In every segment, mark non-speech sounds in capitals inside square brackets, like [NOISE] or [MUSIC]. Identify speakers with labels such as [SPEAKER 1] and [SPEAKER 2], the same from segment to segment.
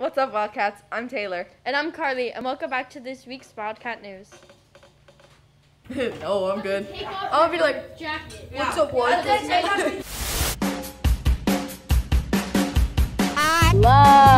[SPEAKER 1] What's up, Wildcats? I'm Taylor.
[SPEAKER 2] And I'm Carly, and welcome back to this week's Wildcat News. [LAUGHS]
[SPEAKER 1] oh, I'm good.
[SPEAKER 3] I'll be like,
[SPEAKER 2] jacket.
[SPEAKER 3] what's up, what? [LAUGHS]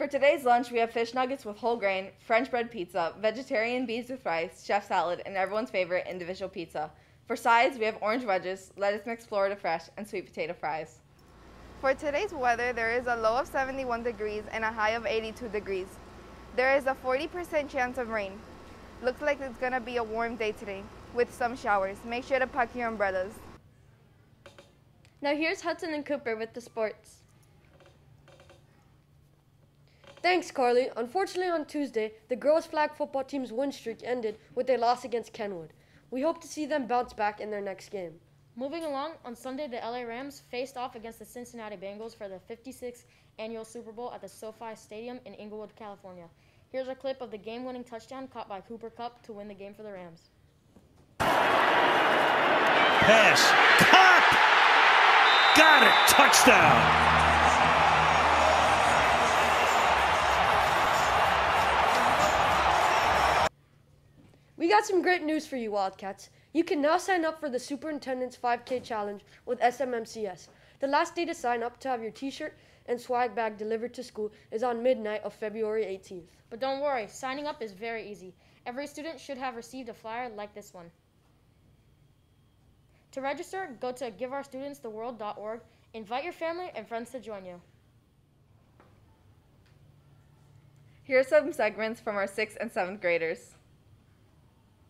[SPEAKER 1] For today's lunch, we have fish nuggets with whole grain, French bread pizza, vegetarian beans with rice, chef salad, and everyone's favorite individual pizza. For sides, we have orange wedges, lettuce mixed Florida fresh, and sweet potato fries.
[SPEAKER 4] For today's weather, there is a low of 71 degrees and a high of 82 degrees. There is a 40% chance of rain. Looks like it's gonna be a warm day today with some showers. Make sure to pack your umbrellas.
[SPEAKER 2] Now here's Hudson and Cooper with the sports.
[SPEAKER 3] Thanks, Carly. Unfortunately, on Tuesday, the girls' flag football team's win streak ended with a loss against Kenwood. We hope to see them bounce back in their next game.
[SPEAKER 5] Moving along, on Sunday, the LA Rams faced off against the Cincinnati Bengals for the 56th annual Super Bowl at the SoFi Stadium in Inglewood, California. Here's a clip of the game winning touchdown caught by Cooper Kupp to win the game for the Rams.
[SPEAKER 6] Pass. Cup! Got it. Touchdown.
[SPEAKER 3] Got some great news for you, Wildcats. You can now sign up for the Superintendent's 5K Challenge with SMMCS. The last day to sign up to have your t shirt and swag bag delivered to school is on midnight of February 18th.
[SPEAKER 5] But don't worry, signing up is very easy. Every student should have received a flyer like this one. To register, go to giveourstudentstheworld.org. Invite your family and friends to join you.
[SPEAKER 1] Here are some segments from our 6th and 7th graders.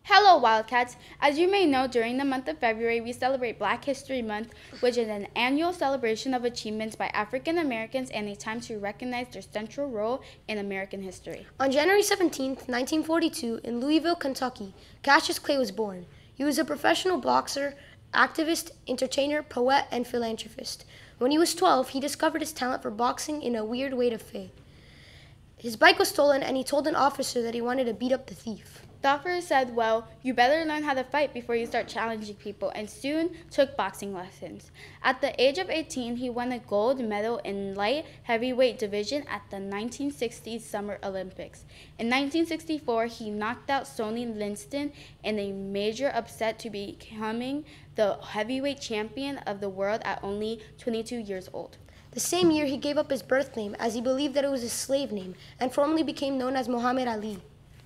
[SPEAKER 7] Hello, Wildcats. As you may know, during the month of February, we celebrate Black History Month, which is an annual celebration of achievements by African Americans and a time to recognize their central role in American history.
[SPEAKER 8] On January 17, 1942, in Louisville, Kentucky, Cassius Clay was born. He was a professional boxer, activist, entertainer, poet, and philanthropist. When he was 12, he discovered his talent for boxing in a weird way to fate. His bike was stolen, and he told an officer that he wanted to beat up the thief.
[SPEAKER 7] The officer said, Well, you better learn how to fight before you start challenging people, and soon took boxing lessons. At the age of 18, he won a gold medal in light heavyweight division at the 1960 Summer Olympics. In 1964, he knocked out Sonny Liston in a major upset to becoming the heavyweight champion of the world at only 22 years old.
[SPEAKER 8] The same year, he gave up his birth name as he believed that it was a slave name and formally became known as Muhammad Ali.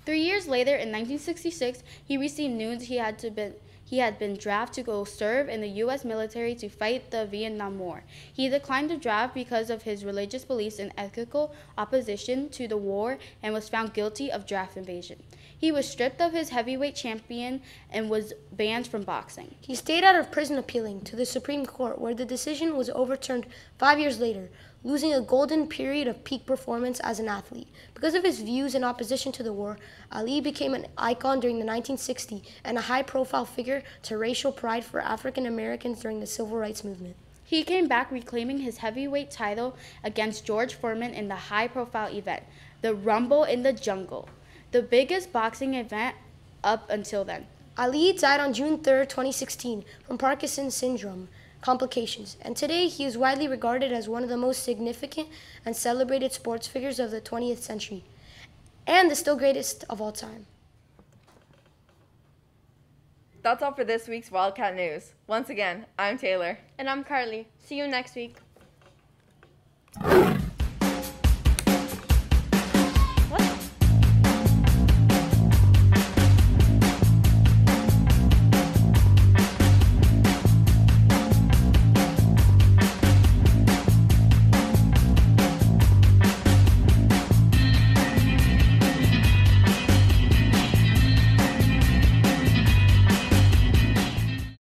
[SPEAKER 7] Three years later, in 1966, he received news he had to been he had been drafted to go serve in the U.S. military to fight the Vietnam War. He declined the draft because of his religious beliefs and ethical opposition to the war and was found guilty of draft invasion. He was stripped of his heavyweight champion and was banned from boxing.
[SPEAKER 8] He stayed out of prison appealing to the Supreme Court, where the decision was overturned five years later, losing a golden period of peak performance as an athlete. Because of his views in opposition to the war, Ali became an icon during the 1960s and a high profile figure to racial pride for African Americans during the civil rights movement.
[SPEAKER 7] He came back reclaiming his heavyweight title against George Foreman in the high profile event, the Rumble in the Jungle, the biggest boxing event up until then.
[SPEAKER 8] Ali died on June 3, 2016, from Parkinson's syndrome complications, and today he is widely regarded as one of the most significant and celebrated sports figures of the 20th century, and the still greatest of all time.
[SPEAKER 1] That's all for this week's Wildcat News. Once again, I'm Taylor.
[SPEAKER 2] And I'm Carly. See you next week.